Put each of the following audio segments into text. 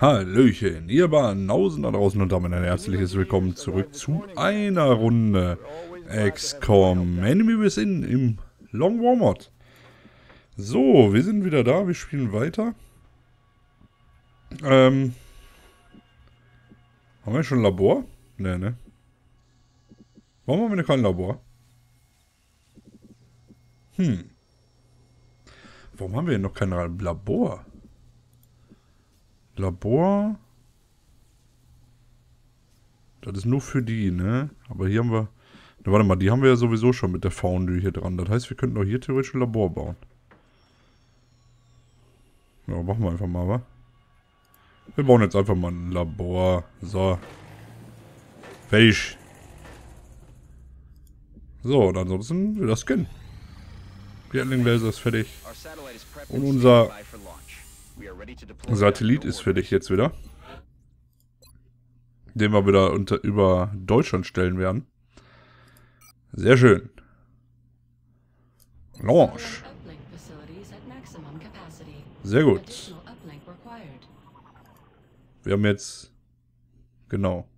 Hallöchen, ihr Banausen da draußen und damit ein herzliches Willkommen zurück zu einer Runde XCOM Enemy Within im Long War Mod. So, wir sind wieder da, wir spielen weiter. Ähm, haben wir schon ein Labor? Ne, ne. Warum haben wir kein Labor? Hm. Warum haben wir denn noch kein Labor? Labor. Das ist nur für die, ne? Aber hier haben wir... Na, warte mal, die haben wir ja sowieso schon mit der Foundry hier dran. Das heißt, wir könnten auch hier theoretisch ein Labor bauen. Ja, machen wir einfach mal, wa? Wir bauen jetzt einfach mal ein Labor. So. Fertig. So, und ansonsten das Skin. Gatling Laser ist fertig. Und unser Satellit ist fertig jetzt wieder. Den wir wieder unter, über Deutschland stellen werden. Sehr schön. Launch. Sehr gut. Wir haben jetzt... Genau.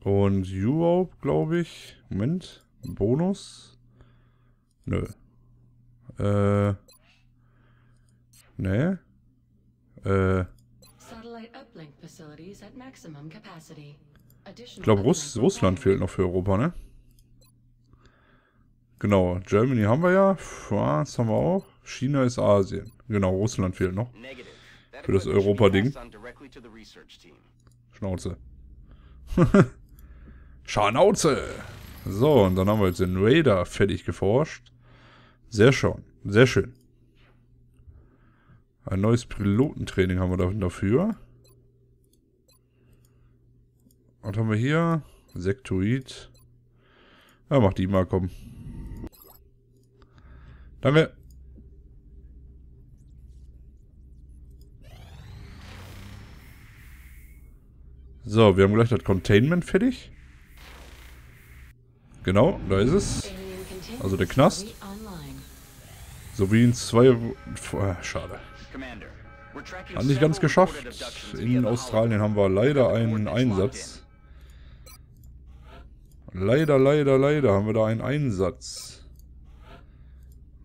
Und Europe, glaube ich. Moment. Bonus? Nö. Äh. Ne? Äh. Ich glaube, Russ Russland fehlt noch für Europa, ne? Genau, Germany haben wir ja, France haben wir auch, China ist Asien. Genau, Russland fehlt noch. Für das Europa-Ding. Schnauze. Scharnauze! So, und dann haben wir jetzt den Raider fertig geforscht. Sehr schön. Sehr schön. Ein neues Pilotentraining haben wir dafür. Was haben wir hier? Sektoid. Ja, mach die mal, komm. Danke. So, wir haben gleich das Containment fertig. Genau, da ist es. Also der Knast. So wie in zwei... Äh, schade. Hat nicht ganz geschafft. In Australien haben wir leider einen Einsatz. Leider, leider, leider haben wir da einen Einsatz.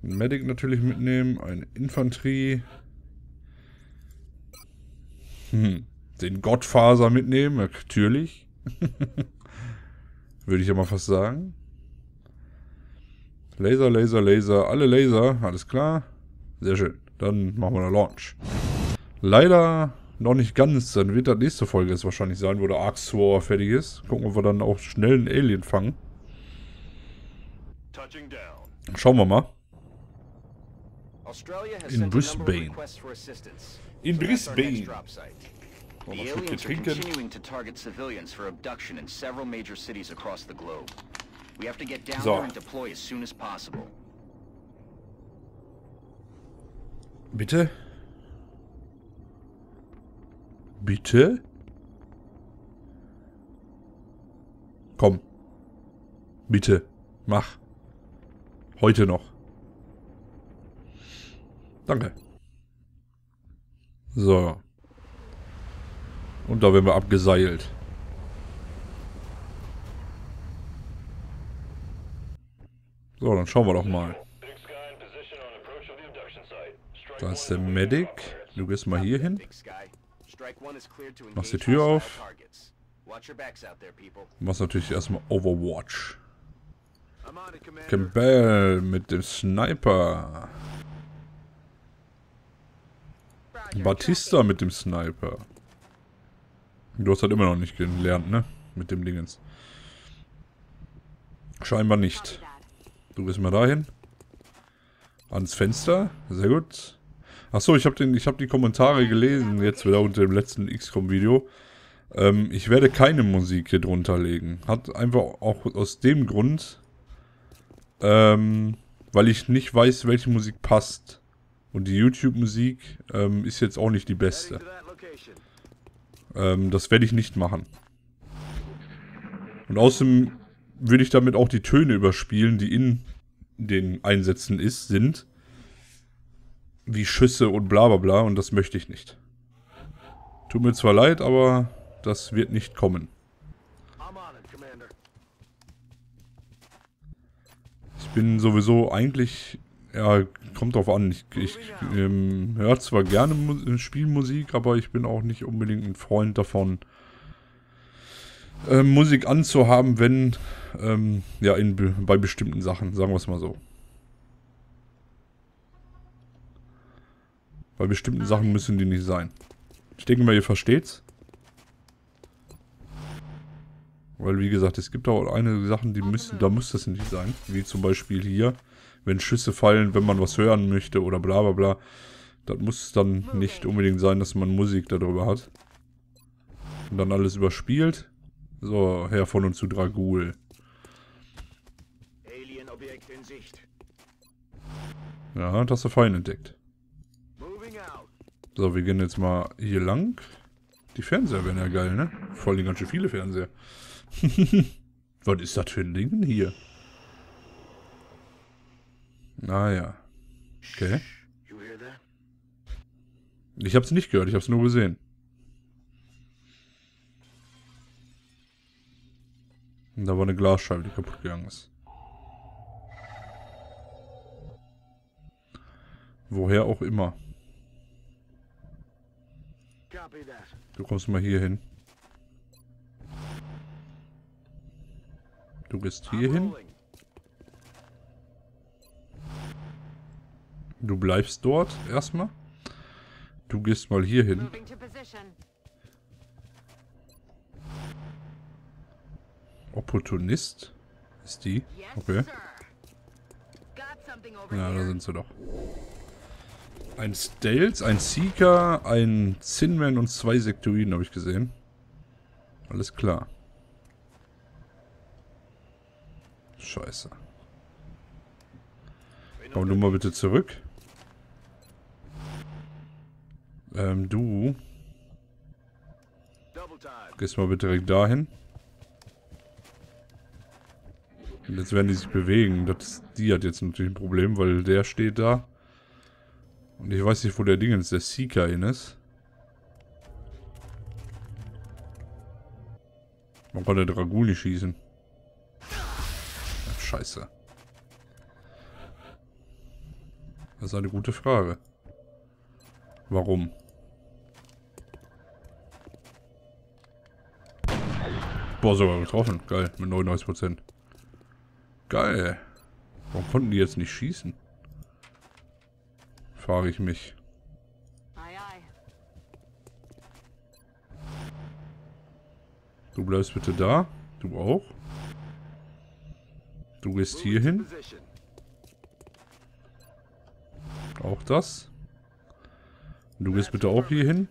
Ein Medic natürlich mitnehmen, eine Infanterie. Hm. Den Gottfaser mitnehmen, natürlich. Würde ich ja mal fast sagen. Laser, Laser, Laser, alle Laser, alles klar. Sehr schön. Dann machen wir eine Launch. Leider noch nicht ganz. Dann wird das nächste Folge es wahrscheinlich sein, wo der Ark Swore fertig ist. Gucken, ob wir dann auch schnell einen Alien fangen. Schauen wir mal. In Brisbane. In Brisbane. Oh, the aliens are continuing so. there and deploy as soon as possible. Bitte? Bitte? Komm. Bitte. Mach. Heute noch. Danke. So. Und da werden wir abgeseilt. So, dann schauen wir doch mal. Da ist der Medic. Du gehst mal hier hin. Machst die Tür auf. Machst natürlich erstmal Overwatch. Campbell mit dem Sniper. Batista mit dem Sniper. Du hast halt immer noch nicht gelernt, ne? Mit dem Dingens. Scheinbar nicht. Du bist mal dahin. Ans Fenster. Sehr gut. Achso, ich habe hab die Kommentare gelesen, jetzt wieder unter dem letzten XCOM-Video. Ähm, ich werde keine Musik hier drunter legen. Hat einfach auch aus dem Grund, ähm, weil ich nicht weiß, welche Musik passt. Und die YouTube-Musik ähm, ist jetzt auch nicht die beste. Ähm, das werde ich nicht machen. Und außerdem würde ich damit auch die Töne überspielen, die in den Einsätzen ist, sind. wie Schüsse und bla bla bla und das möchte ich nicht. Tut mir zwar leid, aber das wird nicht kommen. Ich bin sowieso eigentlich, ja, kommt drauf an. Ich, ich ähm, höre zwar gerne Mu Spielmusik, aber ich bin auch nicht unbedingt ein Freund davon, äh, Musik anzuhaben, wenn, ähm, ja, in, bei bestimmten Sachen, sagen wir es mal so. Bei bestimmten Sachen müssen die nicht sein. Ich denke mal, ihr versteht's. Weil, wie gesagt, es gibt auch einige Sachen, die müssen, da muss das nicht sein. Wie zum Beispiel hier, wenn Schüsse fallen, wenn man was hören möchte oder bla bla bla. Das muss dann nicht unbedingt sein, dass man Musik darüber hat. Und dann alles überspielt. So, Herr von und zu Dragul. Ja, das hast du fein entdeckt. So, wir gehen jetzt mal hier lang. Die Fernseher wären ja geil, ne? Vor allem ganz schön viele Fernseher. Was ist das für ein Ding hier? Naja. Okay. Ich hab's nicht gehört, ich hab's nur gesehen. Und da war eine Glasscheibe, die kaputt gegangen ist. Woher auch immer. Du kommst mal hier hin. Du gehst hier hin. Du bleibst dort erstmal. Du gehst mal hier hin. Opportunist? Ist die? Okay. Ja, da sind sie doch. Ein Stealth, ein Seeker, ein Zinman und zwei Sektoiden habe ich gesehen. Alles klar. Scheiße. Komm du mal bitte zurück. Ähm, du. Gehst mal bitte direkt dahin. Und jetzt werden die sich bewegen. Das, die hat jetzt natürlich ein Problem, weil der steht da. Und ich weiß nicht, wo der Ding ist, der Seeker hin ist. Warum kann der Dragoon nicht schießen? Ach, scheiße. Das ist eine gute Frage. Warum? Boah, sogar getroffen. Geil, mit 99%. Geil. Warum konnten die jetzt nicht schießen? frage ich mich. Du bleibst bitte da. Du auch. Du gehst hier hin. Auch das. Du gehst bitte auch hier hin.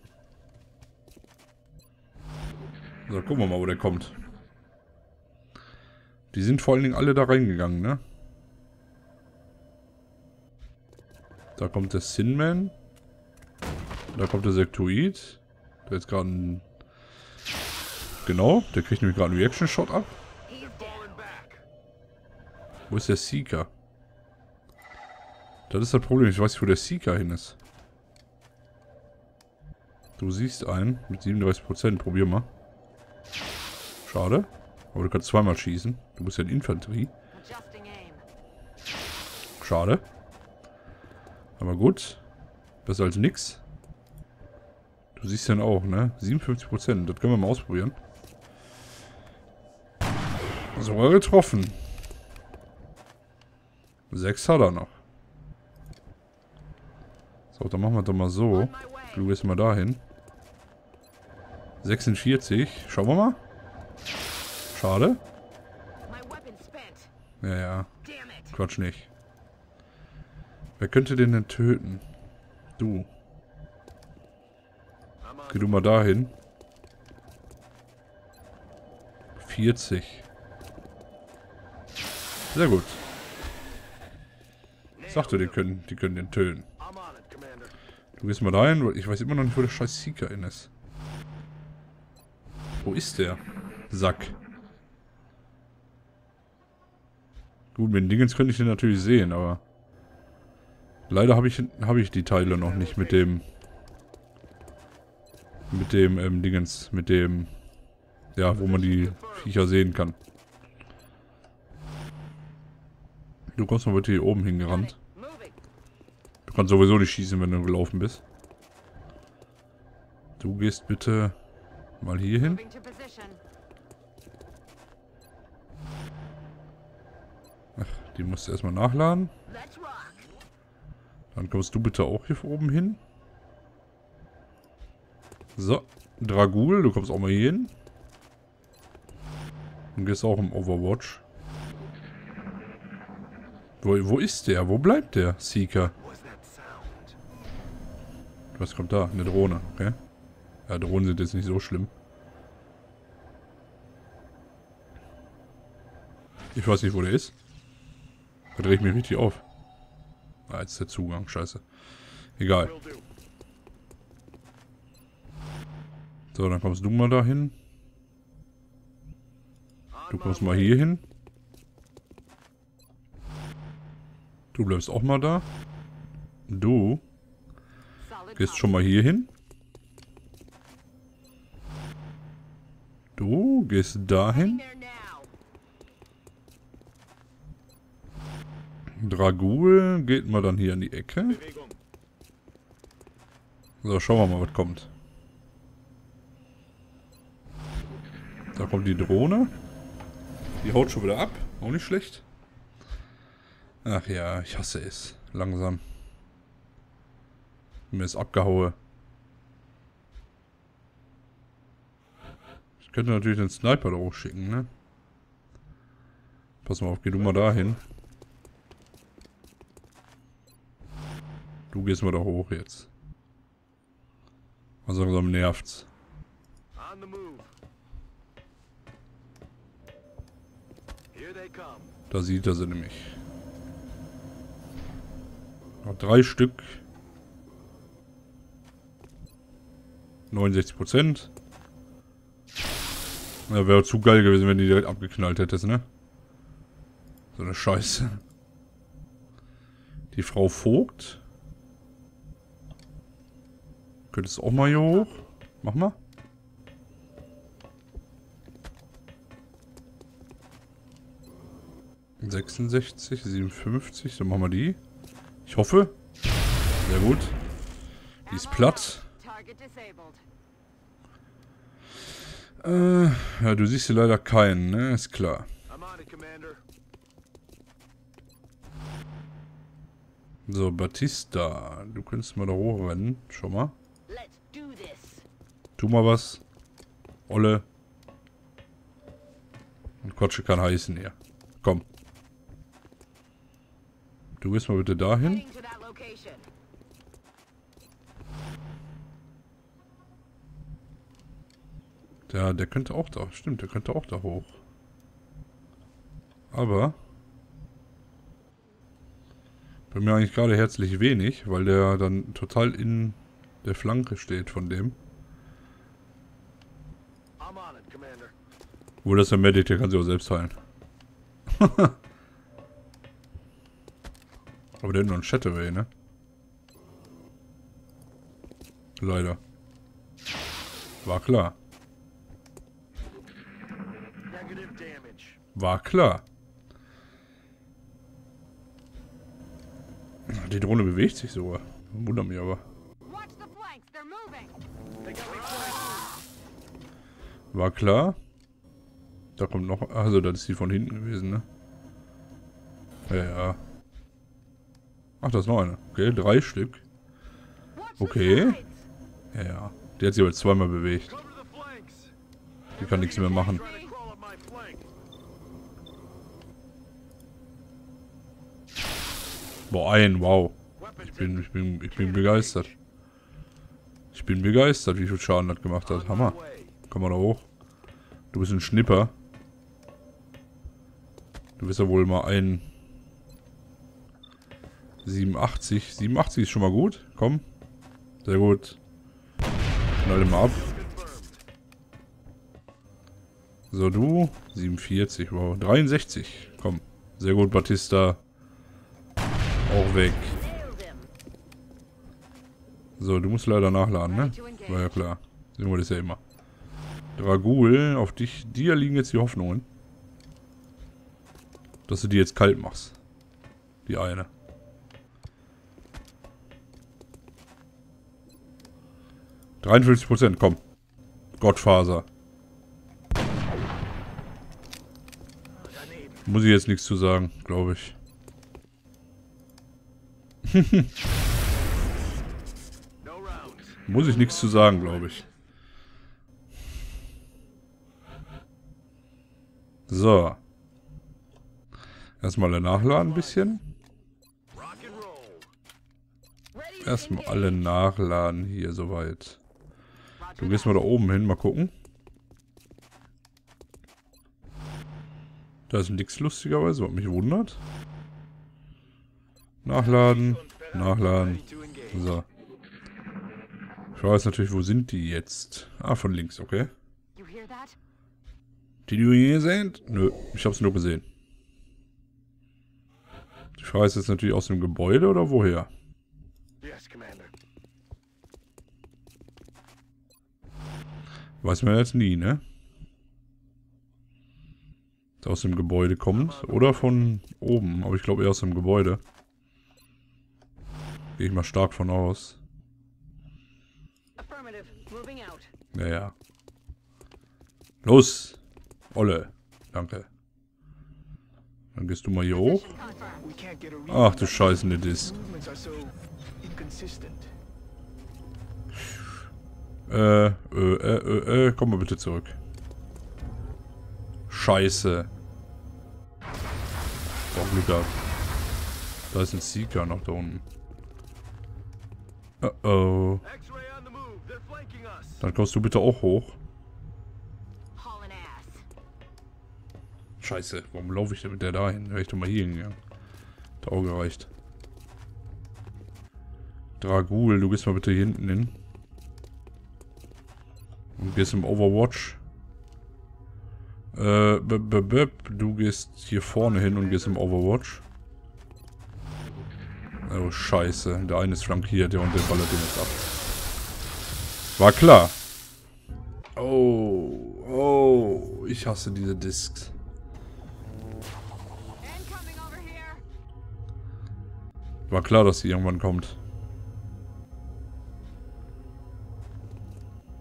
So, gucken wir mal, wo der kommt. Die sind vor allen Dingen alle da reingegangen, ne? Da kommt der Sinman. Da kommt der Sektoid. Der ist gerade ein... Genau, der kriegt nämlich gerade einen Reaction-Shot ab. Wo ist der Seeker? Das ist das Problem, ich weiß nicht, wo der Seeker hin ist. Du siehst einen mit 37%, probier mal. Schade. Aber du kannst zweimal schießen. Du bist ja in Infanterie. Schade. Aber gut. Besser als nix. Du siehst dann auch, ne? 57%. Das können wir mal ausprobieren. Sogar getroffen. Sechs hat er noch. So, dann machen wir doch mal so. Du gehst mal dahin. 46. Schauen wir mal. Schade. Ja, ja. Quatsch nicht. Wer könnte den denn töten? Du. Geh du mal dahin. 40. Sehr gut. Ich sagte, die können, die können den töten. Du gehst mal dahin, weil ich weiß immer noch nicht, wo der scheiß Seeker in ist. Wo ist der? Sack. Gut, mit den Dingens könnte ich den natürlich sehen, aber... Leider habe ich, hab ich die Teile noch nicht mit dem... Mit dem, ähm, Dingens, mit dem... Ja, wo man die Viecher sehen kann. Du kommst mal bitte hier oben hingerannt. Du kannst sowieso nicht schießen, wenn du gelaufen bist. Du gehst bitte mal hier hin. Ach, die musst du erstmal nachladen. Dann kommst du bitte auch hier oben hin. So, Dragul, du kommst auch mal hier hin. Und gehst auch im Overwatch. Wo, wo ist der? Wo bleibt der, Seeker? Was kommt da? Eine Drohne, okay. Ja, Drohnen sind jetzt nicht so schlimm. Ich weiß nicht, wo der ist. Da drehe ich mich richtig auf. Ah, jetzt ist der Zugang, scheiße. Egal. So, dann kommst du mal dahin. Du kommst mal hier hin. Du bleibst auch mal da. Du gehst schon mal hier hin. Du gehst dahin. Dragul geht mal dann hier in die Ecke. So, schauen wir mal, was kommt. Da kommt die Drohne. Die haut schon wieder ab. Auch nicht schlecht. Ach ja, ich hasse es. Langsam. Mir ist abgehaue. Ich könnte natürlich den Sniper da hochschicken, ne? Pass mal auf, geh du mal dahin. Du gehst mal da hoch jetzt. Also langsam nervt's. Da sieht er sie nämlich. Noch drei Stück. 69 Prozent. Ja, wäre zu geil gewesen, wenn die direkt abgeknallt hättest, ne? So eine Scheiße. Die Frau Vogt. Könntest du auch mal hier hoch? Mach mal. Sechsundsechzig, siebenundfünfzig, dann machen wir die. Ich hoffe. Sehr gut. Die ist platt. Äh, ja, du siehst hier leider keinen, ne? Ist klar. So, Batista. Du könntest mal da hochrennen. Schau mal. Tu mal was. Olle. Und Kotsche kann heißen hier. Komm. Du gehst mal bitte dahin. Der, der könnte auch da. Stimmt, der könnte auch da hoch. Aber... Bei mir eigentlich gerade herzlich wenig, weil der dann total in der Flanke steht von dem. Wo das der Medic, der kann sich auch selbst heilen. Aber der hat nur einen Shatterway, ne? Leider. War klar. War klar. Die Drohne bewegt sich sogar. Wundert mich aber. War klar. Da kommt noch... Also, das ist die von hinten gewesen, ne? Ja, ja. Ach, das ist noch eine. Okay, drei Stück. Okay. Ja, ja. Die hat sich aber zweimal bewegt. Die kann nichts mehr machen. Boah, ein, wow. Ich bin, ich bin, ich bin begeistert. Ich bin begeistert, wie viel Schaden das gemacht hat. Hammer. Komm mal da hoch. Du bist ein Schnipper. Du bist ja wohl mal ein 87. 87 ist schon mal gut. Komm. Sehr gut. Knall mal ab. So, du. 47. Wow. 63. Komm. Sehr gut, Batista. Auch weg. So, du musst leider nachladen, ne? War ja klar. Wir das ja immer. Dragul, auf dich, dir liegen jetzt die Hoffnungen. Dass du die jetzt kalt machst. Die eine. Prozent, komm. Gottfaser. Muss ich jetzt nichts zu sagen, glaube ich. Muss ich nichts zu sagen, glaube ich. So. Erstmal alle nachladen ein bisschen. Erstmal alle nachladen hier soweit. Du gehst mal da oben hin, mal gucken. Da ist nichts lustigerweise, was mich wundert. Nachladen, nachladen. So. Ich weiß natürlich, wo sind die jetzt? Ah, von links, okay. Die du hier sind? Nö, ich hab's nur gesehen. Die Frage ist jetzt natürlich aus dem Gebäude oder woher? Weiß man jetzt nie, ne? Aus dem Gebäude kommt. Oder von oben. Aber ich glaube eher aus dem Gebäude. Gehe ich mal stark von aus. Naja. Los! Olle. Danke. Dann gehst du mal hier hoch. Ach du Scheiße, ne Disk. Äh, äh, äh, äh, äh, komm mal bitte zurück. Scheiße. Boah, Glück gehabt. Da ist ein Seeker noch da unten. Uh oh. Dann kommst du bitte auch hoch. Scheiße, warum laufe ich denn mit der da hin? Wäre ich doch mal hier hingegangen. Der Auge reicht. Dragul, du gehst mal bitte hier hinten hin. Und gehst im Overwatch. Äh, b -b -b du gehst hier vorne hin und gehst im Overwatch. Oh, scheiße. Der eine ist flankiert, ja, und der ballert den jetzt ab. War klar. Oh, oh, ich hasse diese Discs. War klar, dass sie irgendwann kommt.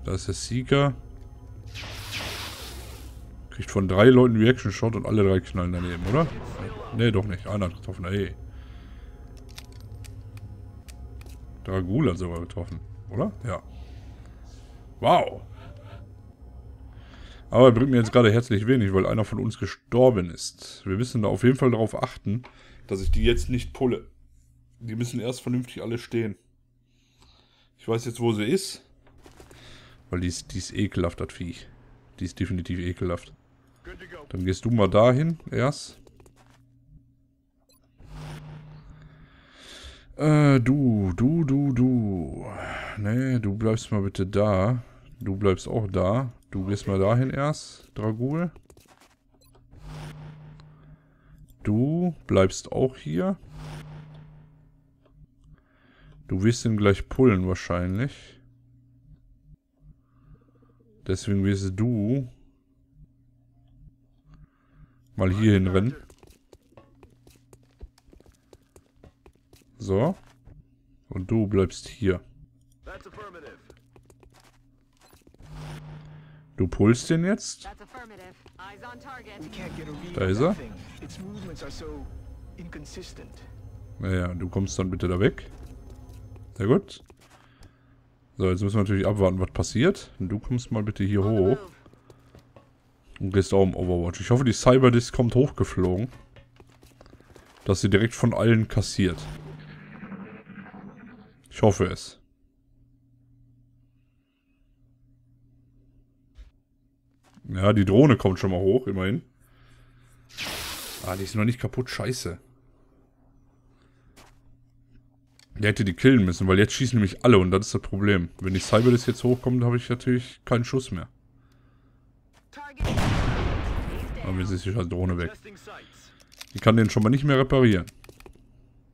Da ist der Seeker. Kriegt von drei Leuten Reaction Shot und alle drei knallen daneben, oder? Nee, doch nicht. Einer hat getroffen. Hey. Dragul hat sogar getroffen, oder? Ja. Wow. Aber bringt mir jetzt gerade herzlich wenig, weil einer von uns gestorben ist. Wir müssen da auf jeden Fall darauf achten, dass ich die jetzt nicht pulle. Die müssen erst vernünftig alle stehen. Ich weiß jetzt, wo sie ist. Weil die ist, die ist ekelhaft, das Viech. Die ist definitiv ekelhaft. Dann gehst du mal dahin erst. Äh, du, du, du, du. Nee, du bleibst mal bitte da. Du bleibst auch da. Du gehst mal dahin erst, Dragul. Du bleibst auch hier. Du wirst ihn gleich pullen wahrscheinlich. Deswegen wirst du mal hier hinrennen. So. Und du bleibst hier. Du pulst den jetzt. Da ist er. Naja, du kommst dann bitte da weg. Sehr gut. So, jetzt müssen wir natürlich abwarten, was passiert. Du kommst mal bitte hier hoch. Und gehst auch im Overwatch. Ich hoffe, die Cyberdisc kommt hochgeflogen. Dass sie direkt von allen kassiert. Ich hoffe es. Ja, die Drohne kommt schon mal hoch, immerhin. Ah, die ist noch nicht kaputt. Scheiße. Der hätte die killen müssen, weil jetzt schießen nämlich alle und das ist das Problem. Wenn die Cyberlist jetzt hochkommt, habe ich natürlich keinen Schuss mehr. Aber jetzt ist die Drohne weg. Die kann den schon mal nicht mehr reparieren.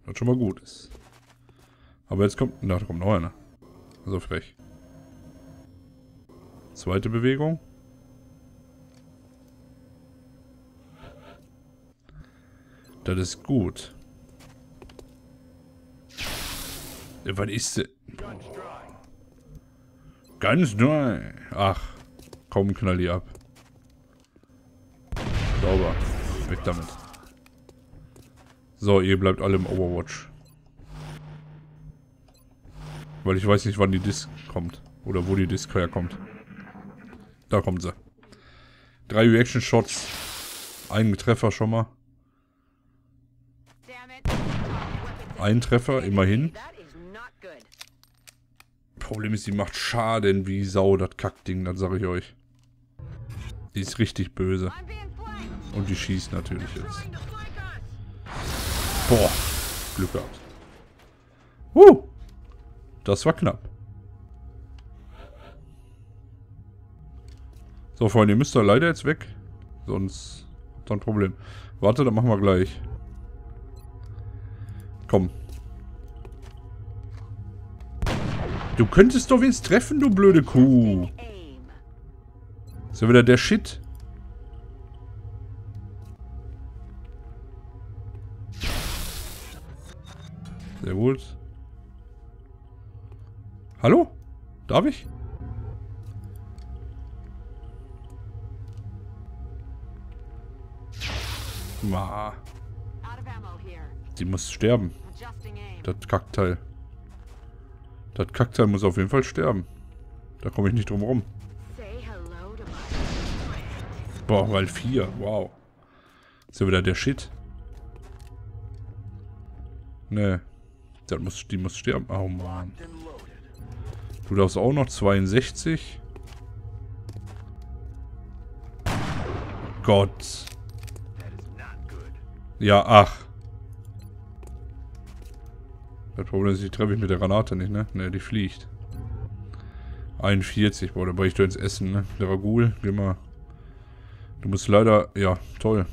Was schon mal gut ist. Aber jetzt kommt... Na, da kommt noch einer. So frech. Zweite Bewegung. Das ist gut. Ja, was ist denn? Ganz neu. Ach, komm, die ab. Sauber. Weg damit. So, ihr bleibt alle im Overwatch. Weil ich weiß nicht, wann die Disc kommt. Oder wo die Disc herkommt. Da kommt sie. Drei Reaction Shots. Ein Treffer schon mal. Ein Treffer, immerhin. Problem ist, die macht Schaden wie Sau, das Kackding, das sage ich euch. Die ist richtig böse. Und die schießt natürlich jetzt. Boah, Glück gehabt. Uh, das war knapp. So, Freunde, ihr müsst da leider jetzt weg. Sonst ist ein Problem. Warte, dann machen wir gleich. Komm. Du könntest doch wenigstens treffen, du blöde Kuh. Ist ja wieder der Shit. Sehr gut. Hallo? Darf ich? Ma. Die muss sterben. Das Kackteil. Das Kackteil muss auf jeden Fall sterben. Da komme ich nicht drum rum. Boah, weil 4. Wow. Ist ja wieder der Shit. Nee. Das muss, die muss sterben. Oh Mann. Du darfst auch noch 62. Gott. Ja, ach. Das Problem ist, die treffe ich mit der Granate nicht, ne? Ne, die fliegt. 41, boah, da brauche ich doch ins Essen, ne? Der Ragul, geh mal. Du musst leider, ja, toll.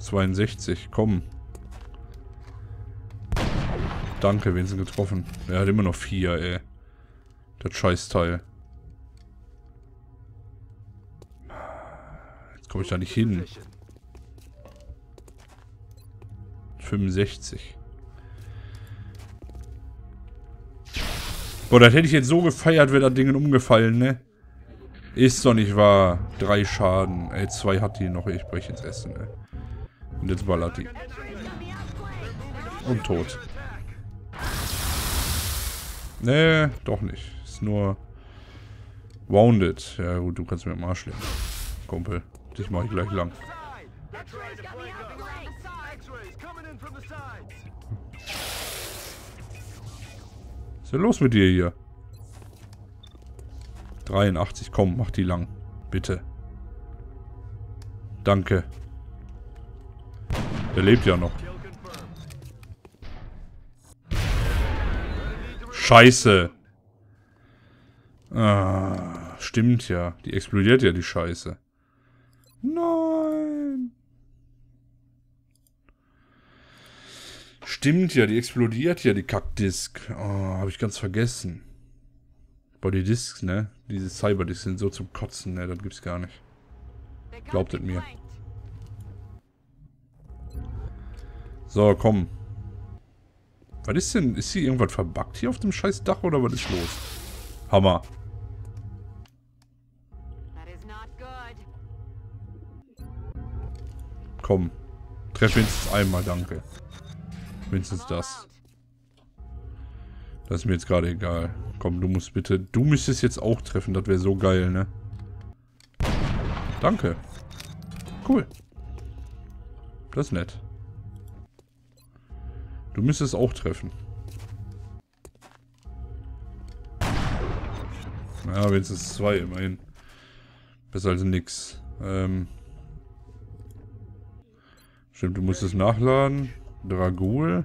62, komm. Danke, wen sind getroffen? Er hat immer noch vier, ey. Das Scheißteil. Jetzt komme ich da nicht hin. 65. Boah, das hätte ich jetzt so gefeiert, wäre das Ding umgefallen, ne? Ist doch nicht wahr. Drei Schaden. Ey, zwei hat die noch. Ich breche ins Essen, ey. Und jetzt ballert die. Und tot. Nee, doch nicht. Ist nur wounded. Ja gut, du kannst mir am Arsch legen. Kumpel. Dich mache ich gleich lang. Was ist denn los mit dir hier? 83, komm, mach die lang. Bitte. Danke. Der lebt ja noch. Scheiße. Ah, stimmt ja. Die explodiert ja, die Scheiße. Nein. Stimmt ja, die explodiert ja, die Kackdisk. Oh, habe ich ganz vergessen. Boah, die Discs, ne? Diese Cyberdiscs sind so zum Kotzen, ne? Das gibt's gar nicht. Glaubt es mir. So, komm. Was ist denn? Ist hier irgendwas verbuggt hier auf dem scheiß Dach oder was ist los? Hammer. Komm. Treff wenigstens einmal, danke. Wenigstens das. Das ist mir jetzt gerade egal. Komm, du musst bitte... Du müsstest jetzt auch treffen, das wäre so geil, ne? Danke. Cool. Das ist nett. Du müsstest auch treffen. Ja, wenigstens zwei, immerhin. Besser als nix. Ähm... Stimmt, du musst es nachladen. Dragul.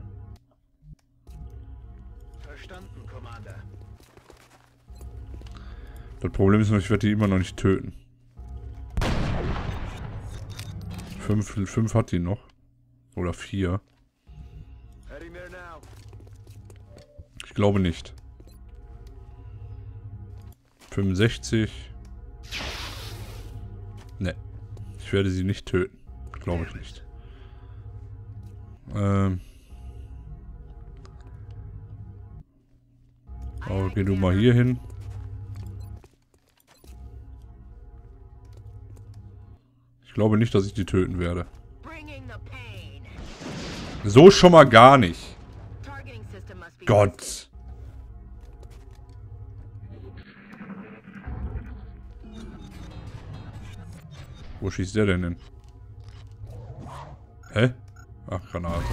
Verstanden, Commander. Das Problem ist nur, ich werde die immer noch nicht töten. Fünf, fünf hat die noch. Oder vier. glaube nicht. 65. Ne. Ich werde sie nicht töten. Glaube ich nicht. Ähm. Oh, geh du mal hier hin. Ich glaube nicht, dass ich die töten werde. So schon mal gar nicht. Gott. Wo schießt der denn hin? Hä? Ach, Granate.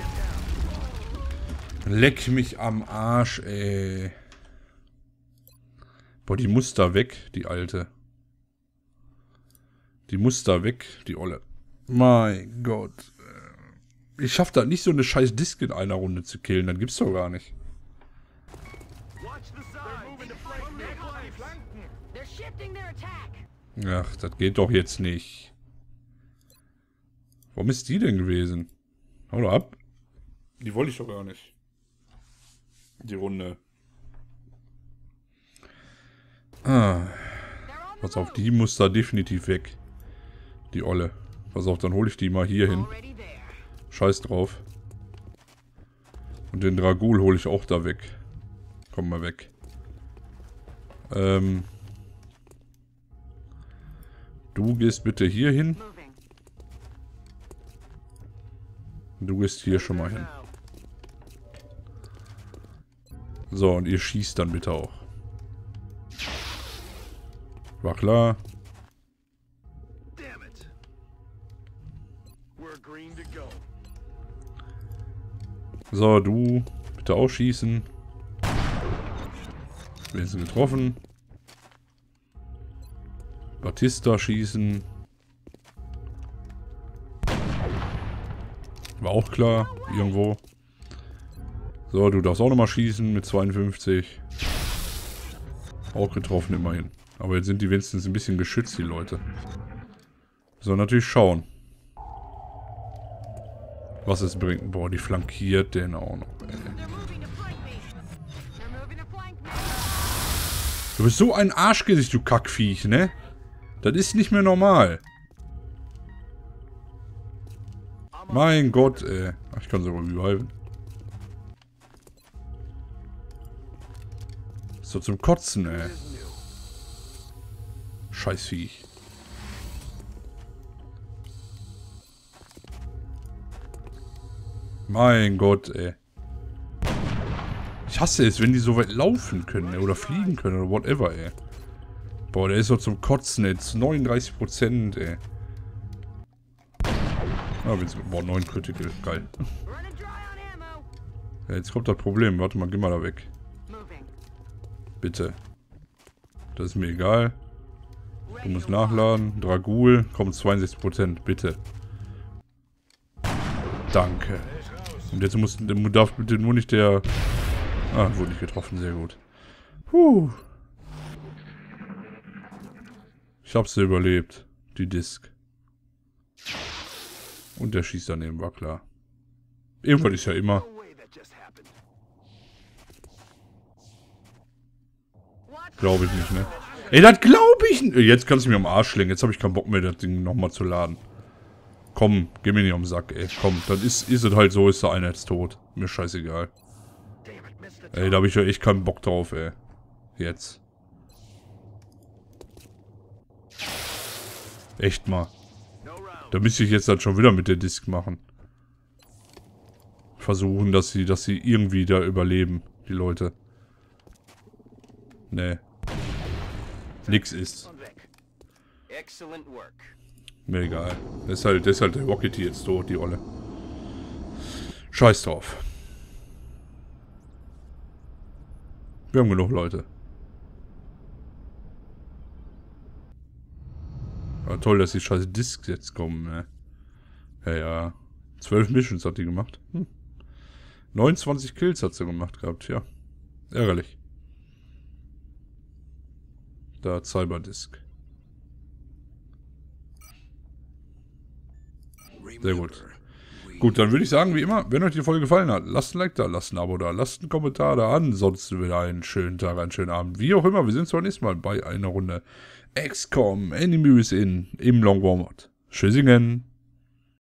Leck mich am Arsch, ey. Boah, die muss da weg, die alte. Die muss da weg, die Olle. Mein Gott. Ich schaff da nicht so eine scheiß Disk in einer Runde zu killen. Dann gibt's doch gar nicht. Ach, das geht doch jetzt nicht. Warum ist die denn gewesen? Hau doch ab. Die wollte ich doch gar nicht. Die Runde. Ah. Pass auf, die muss da definitiv weg. Die Olle. Pass auf, dann hole ich die mal hier hin. Scheiß drauf. Und den Dragul hole ich auch da weg. Komm mal weg. Ähm. Du gehst bitte hier hin. Du gehst hier schon mal hin. So, und ihr schießt dann bitte auch. War klar. So, du. Bitte auch schießen. Wir sind getroffen. Batista schießen. War auch klar. Irgendwo. So, du darfst auch nochmal schießen mit 52. Auch getroffen immerhin. Aber jetzt sind die wenigstens ein bisschen geschützt, die Leute. So, natürlich schauen was es bringt. Boah, die flankiert den auch noch. Du bist so ein Arschgesicht, du Kackviech, ne? Das ist nicht mehr normal. Mein Gott, ey. Ich kann sogar reviven. Ist doch zum Kotzen, ey. Scheiß Viech. Mein Gott, ey. Ich hasse es, wenn die so weit laufen können, ey, oder fliegen können, oder whatever, ey. Boah, der ist doch zum Kotzen, jetzt 39%, ey. Ah, boah, 9 Critical, geil. Ja, jetzt kommt das Problem, warte mal, geh mal da weg. Bitte. Das ist mir egal. Du musst nachladen. Dragul, kommt 62%, bitte. Danke. Und jetzt muss, darf bitte nur nicht der... Ah, wurde nicht getroffen, sehr gut. Puh. Ich hab's überlebt. Die Disk. Und der schießt daneben, war klar. Irgendwann ist ja immer. Glaube ich nicht, ne? Ey, das glaube ich nicht. Jetzt kannst du mir am Arsch legen. Jetzt habe ich keinen Bock mehr, das Ding nochmal zu laden. Komm, geh mir nicht den Sack, ey. Komm, dann ist, ist es halt so, ist der eine jetzt tot. Mir scheißegal. Ey, da habe ich ja echt keinen Bock drauf, ey. Jetzt. Echt mal. Da müsste ich jetzt dann schon wieder mit der Disk machen. Versuchen, dass sie, dass sie irgendwie da überleben, die Leute. Nee. Nix ist. Mir egal. Ist halt der Rockety jetzt tot, die Olle. Scheiß drauf. Wir haben genug Leute. War toll, dass die scheiß Discs jetzt kommen, ne? Ja, ja. 12 Missions hat die gemacht. Hm. 29 Kills hat sie gemacht gehabt, ja. Ärgerlich. Da Cyberdisk. Sehr gut. Gut, dann würde ich sagen, wie immer, wenn euch die Folge gefallen hat, lasst ein Like da, lasst ein Abo da, lasst einen Kommentar da. Ansonsten wieder einen schönen Tag, einen schönen Abend. Wie auch immer, wir sehen uns beim nächsten Mal bei einer Runde XCOM Enemies in im Long War Mod. Tschüssingen.